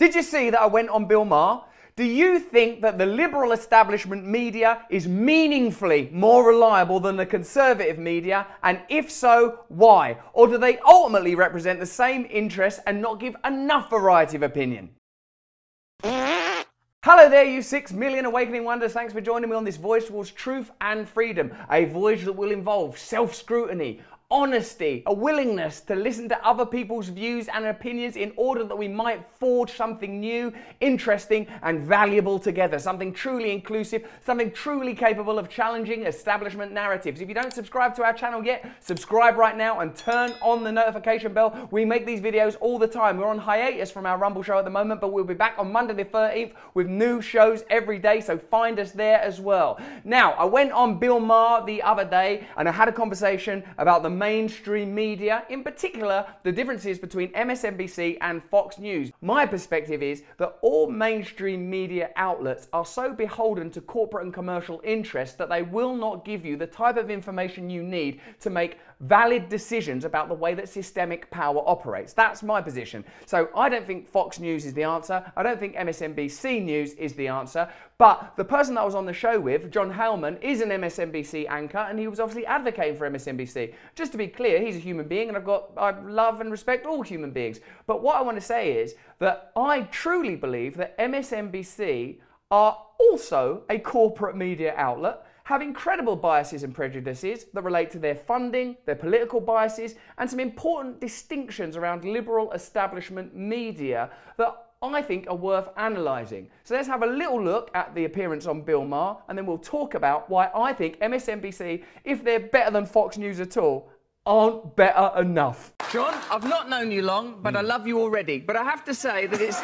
Did you see that I went on Bill Maher? Do you think that the liberal establishment media is meaningfully more reliable than the conservative media? And if so, why? Or do they ultimately represent the same interests and not give enough variety of opinion? Hello there, you six million awakening wonders. Thanks for joining me on this voyage towards truth and freedom. A voyage that will involve self scrutiny, honesty, a willingness to listen to other people's views and opinions in order that we might forge something new, interesting, and valuable together. Something truly inclusive, something truly capable of challenging establishment narratives. If you don't subscribe to our channel yet, subscribe right now and turn on the notification bell. We make these videos all the time. We're on hiatus from our Rumble show at the moment, but we'll be back on Monday the 13th with new shows every day, so find us there as well. Now, I went on Bill Maher the other day and I had a conversation about the mainstream media, in particular, the differences between MSNBC and Fox News. My perspective is that all mainstream media outlets are so beholden to corporate and commercial interests that they will not give you the type of information you need to make valid decisions about the way that systemic power operates. That's my position. So I don't think Fox News is the answer. I don't think MSNBC News is the answer. But the person that I was on the show with, John Heilemann, is an MSNBC anchor and he was obviously advocating for MSNBC. Just to be clear, he's a human being and I've got I love and respect all human beings. But what I want to say is that I truly believe that MSNBC are also a corporate media outlet have incredible biases and prejudices that relate to their funding, their political biases, and some important distinctions around liberal establishment media that I think are worth analysing. So let's have a little look at the appearance on Bill Maher, and then we'll talk about why I think MSNBC, if they're better than Fox News at all, aren't better enough. John, I've not known you long, but I love you already. But I have to say that it's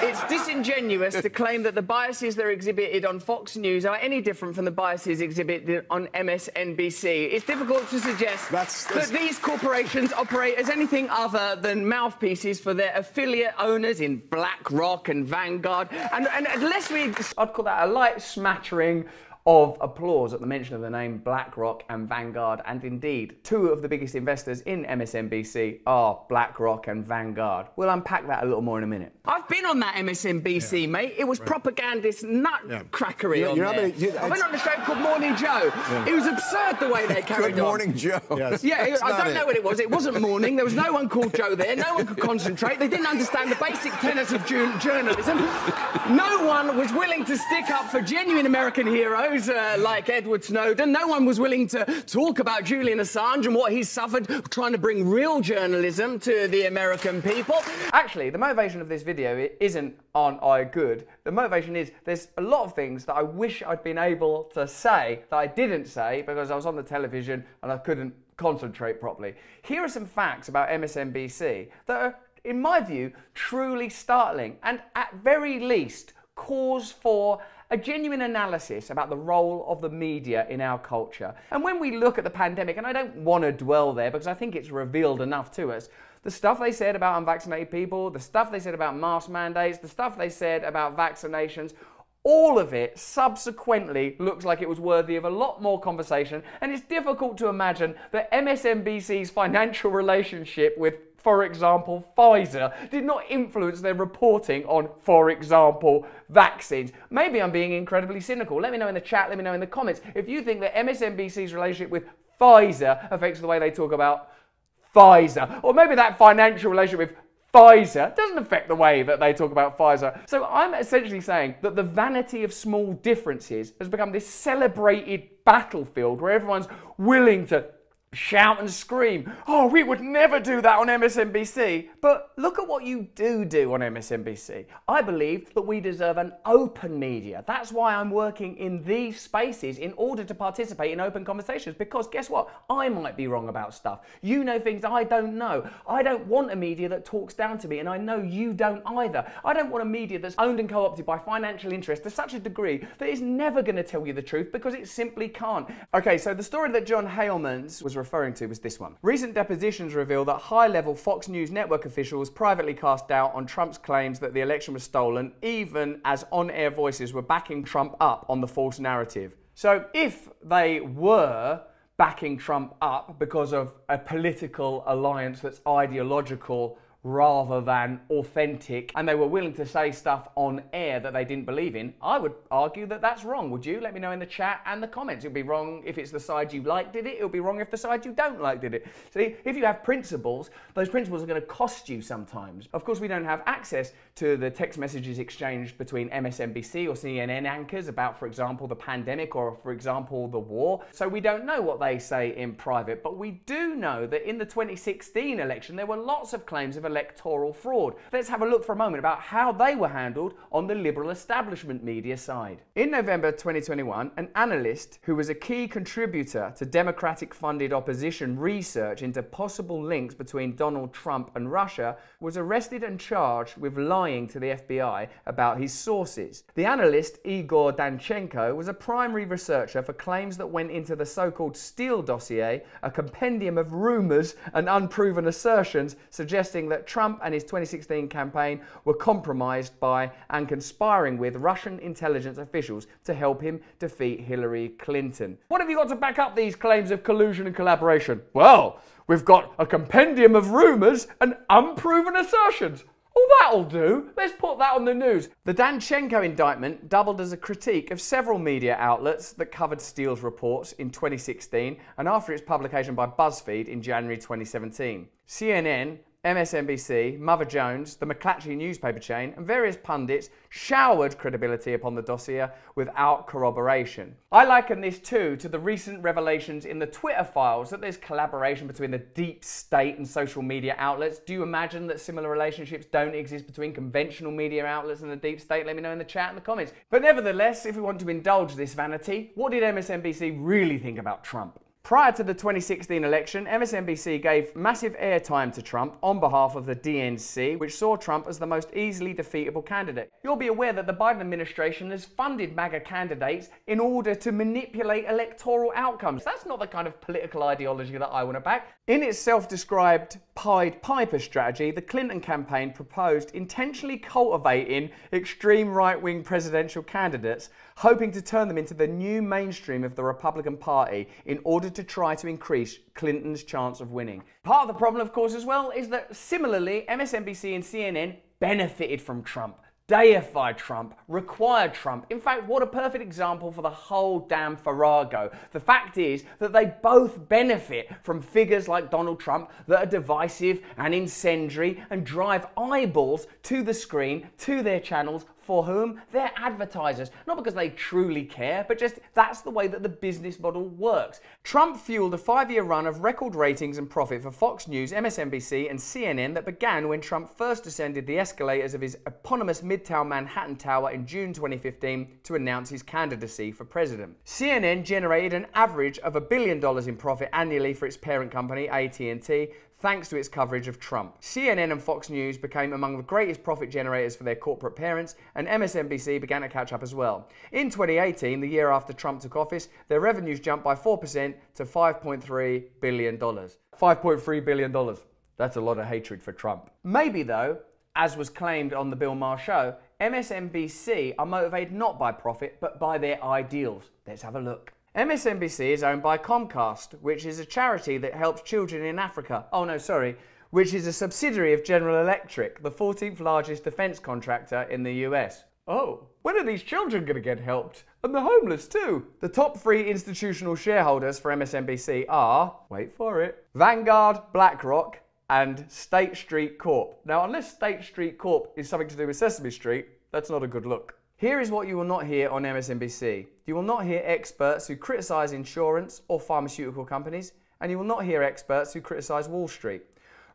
it's disingenuous to claim that the biases that are exhibited on Fox News are any different from the biases exhibited on MSNBC. It's difficult to suggest That's- that's- that these corporations operate as anything other than mouthpieces for their affiliate owners in BlackRock and Vanguard. And, and unless we... I'd call that a light smattering of applause at the mention of the name BlackRock and Vanguard, and indeed, two of the biggest investors in MSNBC are BlackRock and Vanguard. We'll unpack that a little more in a minute. I've been on that MSNBC, mate. It was propagandist nutcrackery You're- on you're not there. gonna- you- I went on a show called Morning Joe. It was absurd the way they carried Good on. morning, Joe. Yes. Yeah, That's I don't know what it was. It wasn't morning. There was no one called Joe there. No one could concentrate. They didn't understand the basic tenets of journalism. No one was willing to stick up for genuine American heroes uh, like Edward Snowden. No one was willing to talk about Julian Assange and what he's suffered trying to bring real journalism to the American people. Actually, the motivation of this video isn't aren't I good? The motivation is there's a lot of things that I wish I'd been able to say that I didn't say because I was on the television and I couldn't concentrate properly. Here are some facts about MSNBC that are, in my view, truly startling and at very least cause for a genuine analysis about the role of the media in our culture. And when we look at the pandemic, and I don't want to dwell there because I think it's revealed enough to us, the stuff they said about unvaccinated people, the stuff they said about mask mandates, the stuff they said about vaccinations, all of it subsequently looks like it was worthy of a lot more conversation, and it's difficult to imagine that MSNBC's financial relationship with, for example, Pfizer did not influence their reporting on, for example, vaccines. Maybe I'm being incredibly cynical. Let me know in the chat, let me know in the comments if you think that MSNBC's relationship with Pfizer affects the way they talk about Pfizer, or maybe that financial relationship with Pfizer doesn't affect the way that they talk about Pfizer. So I'm essentially saying that the vanity of small differences has become this celebrated battlefield where everyone's willing to shout and scream, oh, we would never do that on MSNBC. But look at what you do do on MSNBC. I believe that we deserve an open media. That's why I'm working in these spaces in order to participate in open conversations. Because guess what? I might be wrong about stuff. You know things I don't know. I don't want a media that talks down to me, and I know you don't either. I don't want a media that's owned and co opted by financial interests to such a degree that it's never going to tell you the truth because it simply can't. Okay, so the story that John Heilemann was referring to was this one. Recent depositions reveal that high level Fox News network officials privately cast doubt on Trump's claims that the election was stolen, even as on air voices were backing Trump up on the false narrative. So if they were backing Trump up because of a political alliance that's ideological rather than authentic, and they were willing to say stuff on air that they didn't believe in, I would argue that that's wrong. Would you? Let me know in the chat and the comments. It would be wrong if it's the side you like did it. It would be wrong if the side you don't like did it. See, if you have principles, those principles are going to cost you sometimes. Of course, we don't have access to the text messages exchanged between MSNBC or CNN anchors about, for example, the pandemic or, for example, the war. So we don't know what they say in private, but we do know that in the 2016 election, there were lots of claims of electoral fraud. Let's have a look for a moment about how they were handled on the liberal establishment media side. In November 2021, an analyst who was a key contributor to Democratic funded opposition research into possible links between Donald Trump and Russia was arrested and charged with lying to the FBI about his sources. The analyst Igor Danchenko was a primary researcher for claims that went into the so called Steele dossier, a compendium of rumors and unproven assertions suggesting that Trump and his 2016 campaign were compromised by and conspiring with Russian intelligence officials to help him defeat Hillary Clinton. What have you got to back up these claims of collusion and collaboration? Well, we've got a compendium of rumours and unproven assertions. Well, that'll do. Let's put that on the news. The Danchenko indictment doubled as a critique of several media outlets that covered Steele's reports in 2016 and after its publication by BuzzFeed in January 2017. CNN MSNBC, Mother Jones, the McClatchy newspaper chain, and various pundits showered credibility upon the dossier without corroboration. I liken this too to the recent revelations in the Twitter files that there's collaboration between the deep state and social media outlets. Do you imagine that similar relationships don't exist between conventional media outlets and the deep state? Let me know in the chat and the comments. But nevertheless, if we want to indulge this vanity, what did MSNBC really think about Trump? Prior to the 2016 election, MSNBC gave massive airtime to Trump on behalf of the DNC, which saw Trump as the most easily defeatable candidate. You'll be aware that the Biden administration has funded MAGA candidates in order to manipulate electoral outcomes. That's not the kind of political ideology that I want to back. In its self described Pied Piper strategy, the Clinton campaign proposed intentionally cultivating extreme right wing presidential candidates, hoping to turn them into the new mainstream of the Republican Party in order to try to increase Clinton's chance of winning. Part of the problem, of course, as well, is that similarly, MSNBC and CNN benefited from Trump deified Trump, required Trump. In fact, what a perfect example for the whole damn farrago. The fact is that they both benefit from figures like Donald Trump that are divisive and incendiary and drive eyeballs to the screen, to their channels, for whom? They're advertisers. Not because they truly care, but just that's the way that the business model works. Trump fueled a five year run of record ratings and profit for Fox News, MSNBC, and CNN that began when Trump first ascended the escalators of his eponymous Midtown Manhattan Tower in June 2015 to announce his candidacy for president. CNN generated an average of a billion dollars in profit annually for its parent company, AT&T, thanks to its coverage of Trump. CNN and Fox News became among the greatest profit generators for their corporate parents, and MSNBC began to catch up as well. In 2018, the year after Trump took office, their revenues jumped by 4% to $5.3 billion. $5.3 billion. That's a lot of hatred for Trump. Maybe, though, as was claimed on the Bill Maher show, MSNBC are motivated not by profit, but by their ideals. Let's have a look. MSNBC is owned by Comcast, which is a charity that helps children in Africa. Oh, no, sorry. Which is a subsidiary of General Electric, the 14th largest defense contractor in the US. Oh, when are these children going to get helped? And the homeless too. The top three institutional shareholders for MSNBC are, wait for it, Vanguard, BlackRock, and State Street Corp. Now, unless State Street Corp is something to do with Sesame Street, that's not a good look. Here is what you will not hear on MSNBC. You will not hear experts who criticize insurance or pharmaceutical companies, and you will not hear experts who criticize Wall Street.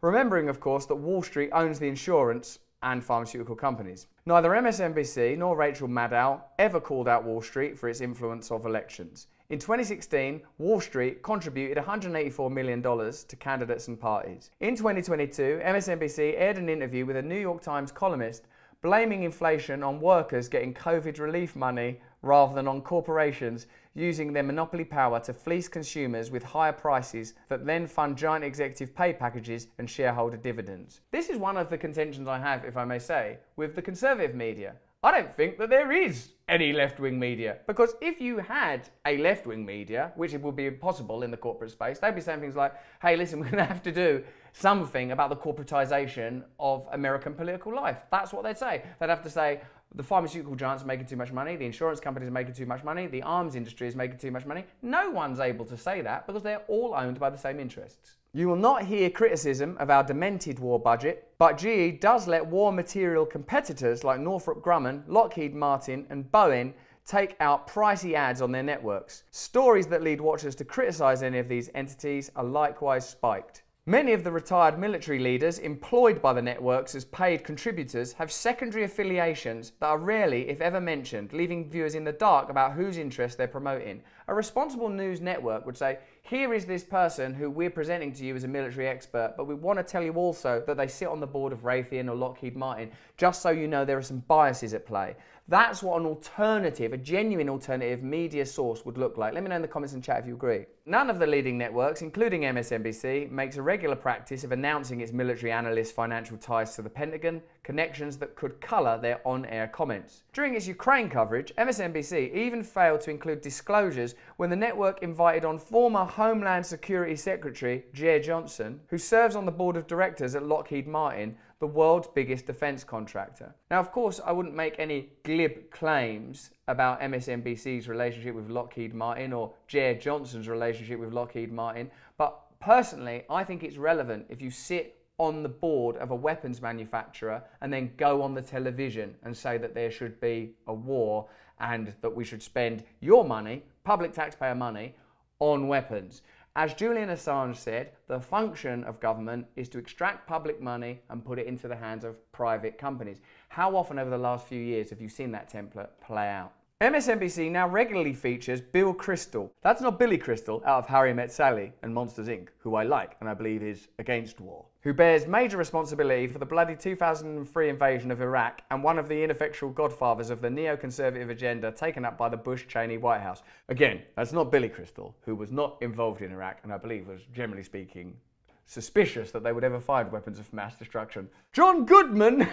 Remembering, of course, that Wall Street owns the insurance and pharmaceutical companies. Neither MSNBC nor Rachel Maddow ever called out Wall Street for its influence of elections. In 2016, Wall Street contributed $184 million to candidates and parties. In 2022, MSNBC aired an interview with a New York Times columnist blaming inflation on workers getting COVID relief money rather than on corporations using their monopoly power to fleece consumers with higher prices that then fund giant executive pay packages and shareholder dividends. This is one of the contentions I have, if I may say, with the conservative media. I don't think that there is any left wing media. Because if you had a left wing media, which it would be impossible in the corporate space, they'd be saying things like, hey, listen, we're going to have to do something about the corporatization of American political life. That's what they'd say. They'd have to say, the pharmaceutical giants are making too much money, the insurance companies are making too much money, the arms industry is making too much money. No one's able to say that because they're all owned by the same interests. You will not hear criticism of our demented war budget, but GE does let war material competitors like Northrop Grumman, Lockheed Martin, and Boeing take out pricey ads on their networks. Stories that lead watchers to criticise any of these entities are likewise spiked. Many of the retired military leaders employed by the networks as paid contributors have secondary affiliations that are rarely, if ever, mentioned, leaving viewers in the dark about whose interests they're promoting. A responsible news network would say, here is this person who we're presenting to you as a military expert, but we want to tell you also that they sit on the board of Raytheon or Lockheed Martin, just so you know there are some biases at play. That's what an alternative, a genuine alternative media source would look like. Let me know in the comments and chat if you agree. None of the leading networks, including MSNBC, makes a regular practice of announcing its military analysts' financial ties to the Pentagon, connections that could colour their on-air comments. During its Ukraine coverage, MSNBC even failed to include disclosures when the network invited on former Homeland Security Secretary Jeh Johnson, who serves on the board of directors at Lockheed Martin, the world's biggest defence contractor. Now, of course, I wouldn't make any glib claims about MSNBC's relationship with Lockheed Martin or Jeh Johnson's relationship with Lockheed Martin, but personally, I think it's relevant if you sit on the board of a weapons manufacturer and then go on the television and say that there should be a war and that we should spend your money, public taxpayer money, on weapons. As Julian Assange said, the function of government is to extract public money and put it into the hands of private companies. How often over the last few years have you seen that template play out? MSNBC now regularly features Bill Kristol. That's not Billy Crystal out of Harry Met Sally and Monsters Inc., who I like and I believe is against war, who bears major responsibility for the bloody 2003 invasion of Iraq and one of the ineffectual godfathers of the neoconservative agenda taken up by the Bush Cheney White House. Again, that's not Billy Crystal, who was not involved in Iraq and I believe was, generally speaking, suspicious that they would ever find weapons of mass destruction. John Goodman!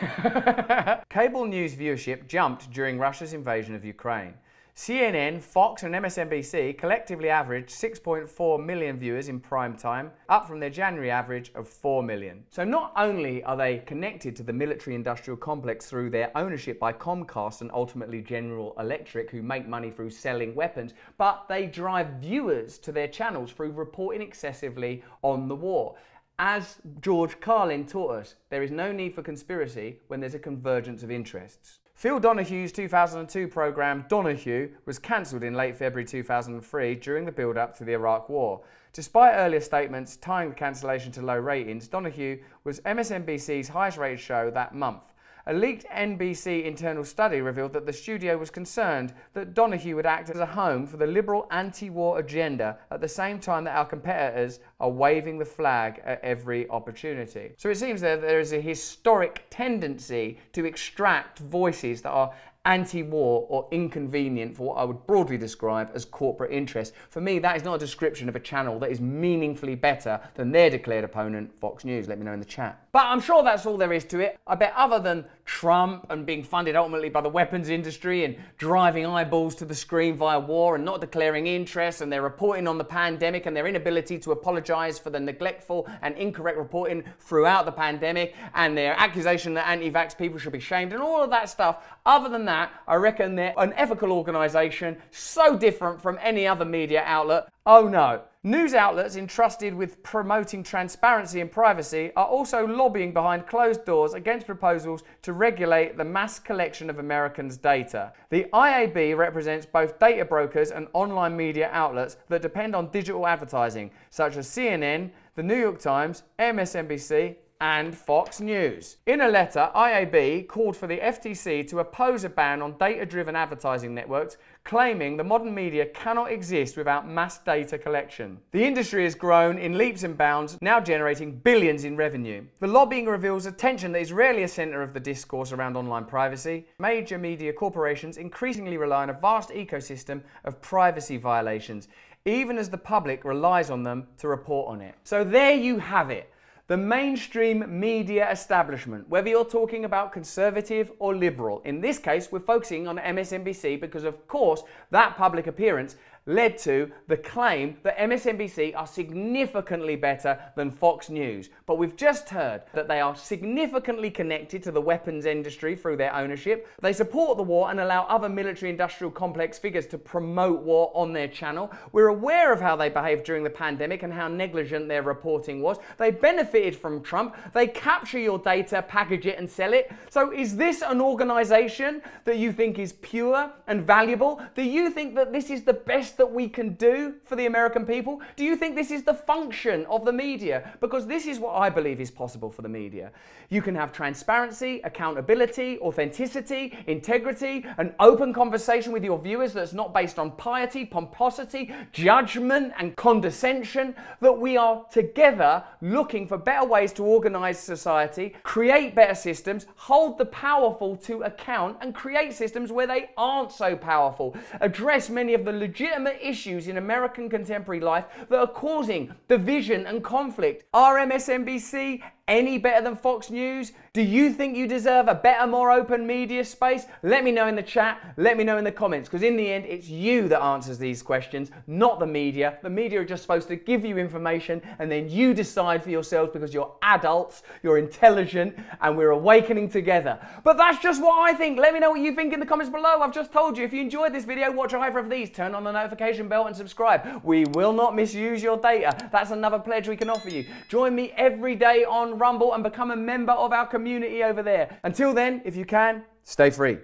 Cable news viewership jumped during Russia's invasion of Ukraine. CNN, Fox, and MSNBC collectively averaged 6.4 million viewers in prime time, up from their January average of 4 million. So not only are they connected to the military industrial complex through their ownership by Comcast and ultimately General Electric, who make money through selling weapons, but they drive viewers to their channels through reporting excessively on the war. As George Carlin taught us, there is no need for conspiracy when there's a convergence of interests. Phil Donahue's 2002 programme Donahue was cancelled in late February 2003 during the build-up to the Iraq War. Despite earlier statements tying the cancellation to low ratings, Donahue was MSNBC's highest rated show that month. A leaked NBC internal study revealed that the studio was concerned that Donahue would act as a home for the liberal anti-war agenda at the same time that our competitors are waving the flag at every opportunity. So it seems that there is a historic tendency to extract voices that are anti-war or inconvenient for what I would broadly describe as corporate interests. For me, that is not a description of a channel that is meaningfully better than their declared opponent, Fox News. Let me know in the chat. But I'm sure that's all there is to it. I bet other than Trump and being funded ultimately by the weapons industry and driving eyeballs to the screen via war and not declaring interest and their reporting on the pandemic and their inability to apologize for the neglectful and incorrect reporting throughout the pandemic and their accusation that anti-vax people should be shamed and all of that stuff. Other than I reckon they're an ethical organization so different from any other media outlet. Oh no. News outlets entrusted with promoting transparency and privacy are also lobbying behind closed doors against proposals to regulate the mass collection of Americans' data. The IAB represents both data brokers and online media outlets that depend on digital advertising, such as CNN, the New York Times, MSNBC, and Fox News. In a letter, IAB called for the FTC to oppose a ban on data-driven advertising networks, claiming the modern media cannot exist without mass data collection. The industry has grown in leaps and bounds, now generating billions in revenue. The lobbying reveals a tension that is rarely a centre of the discourse around online privacy. Major media corporations increasingly rely on a vast ecosystem of privacy violations, even as the public relies on them to report on it. So there you have it the mainstream media establishment, whether you're talking about conservative or liberal. In this case, we're focusing on MSNBC because, of course, that public appearance led to the claim that MSNBC are significantly better than Fox News. But we've just heard that they are significantly connected to the weapons industry through their ownership. They support the war and allow other military industrial complex figures to promote war on their channel. We're aware of how they behaved during the pandemic and how negligent their reporting was. They benefited from Trump. They capture your data, package it, and sell it. So is this an organization that you think is pure and valuable? Do you think that this is the best that we can do for the American people? Do you think this is the function of the media? Because this is what I believe is possible for the media. You can have transparency, accountability, authenticity, integrity, an open conversation with your viewers that's not based on piety, pomposity, judgment, and condescension. That we are together looking for better ways to organize society, create better systems, hold the powerful to account, and create systems where they aren't so powerful. Address many of the legitimate issues in American contemporary life that are causing division and conflict. Are MSNBC any better than Fox News? Do you think you deserve a better, more open media space? Let me know in the chat, let me know in the comments, because in the end, it's you that answers these questions, not the media. The media are just supposed to give you information and then you decide for yourselves because you're adults, you're intelligent, and we're awakening together. But that's just what I think. Let me know what you think in the comments below. I've just told you, if you enjoyed this video, watch either of these, turn on the notification bell and subscribe. We will not misuse your data. That's another pledge we can offer you. Join me every day on Rumble and become a member of our community over there. Until then, if you can, stay free.